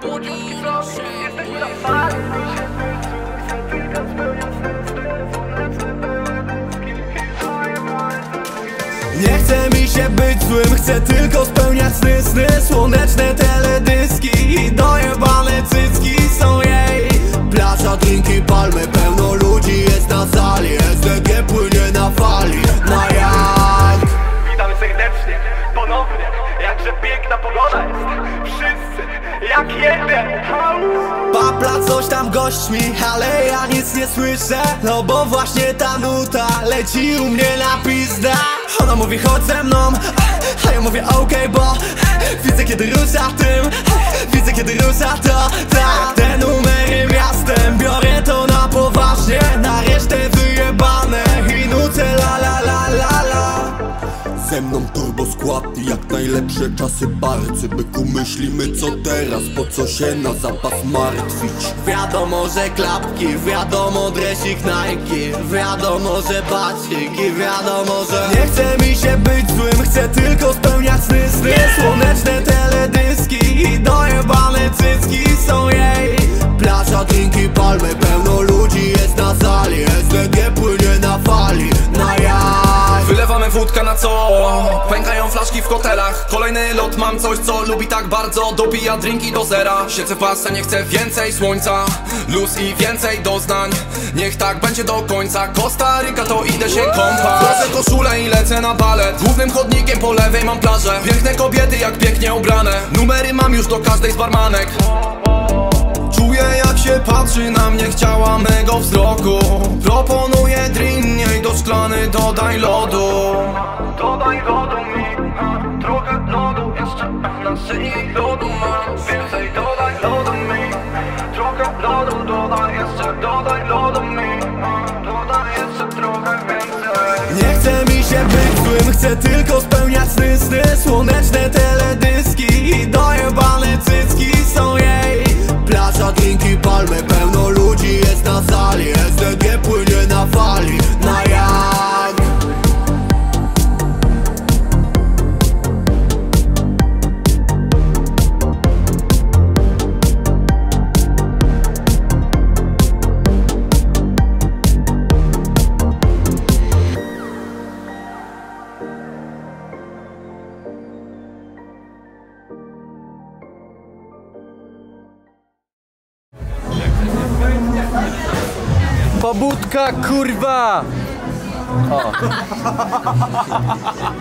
Nie chce mi się być złym, chcę tylko spełniać sny, sny Słoneczne teledyski. I dojebane cycki są jej. Plaża, drinki, palmy, jak jeden! Papla coś tam gośćmi, ale ja nic nie słyszę. No bo właśnie ta nuta leci u mnie na pizdę. Ona mówi chodź ze mną, a ja mówię okej, bo Widzę kiedy rusza tym, widzę kiedy rusza to Tak, te numery miastem, biorę to na poważnie. Na resztę wyjebane i nucę la la la la la. Ze mną turbo jak najlepsze czasy bardzo Byku myślimy co teraz, po co się na zapas martwić. Wiadomo, że klapki, wiadomo dresik Nike Wiadomo, że bacik i wiadomo, że Nie chce mi się być złym, chcę tylko spełniać sny, sny Słoneczne teledyski co? Pękają flaszki w hotelach. Kolejny lot mam coś co lubi tak bardzo. Dopija drinki do zera. Siedzę w basenie, chcę więcej słońca. Luz i więcej doznań. Niech tak będzie do końca. Kostaryka to idę się kąpać. Włożę koszulę i lecę na balet. Głównym chodnikiem po lewej mam plażę. Piękne kobiety jak pięknie ubrane. Numery mam już do każdej z barmanek. Czuję jak się patrzy na mnie, chciała mego wzroku. Proponuję drin, jej do szklany dodaj lodu Dodaj lodu mi a, Trochę lodu jeszcze Na szyi lodu mam Więcej dodaj lodu mi Trochę lodu dodaj jeszcze Dodaj lodu mi a, Dodaj jeszcze trochę więcej. Nie chce mi się być złym, chcę tylko spełniać sny, sny Słoneczne Pobudka kurwa!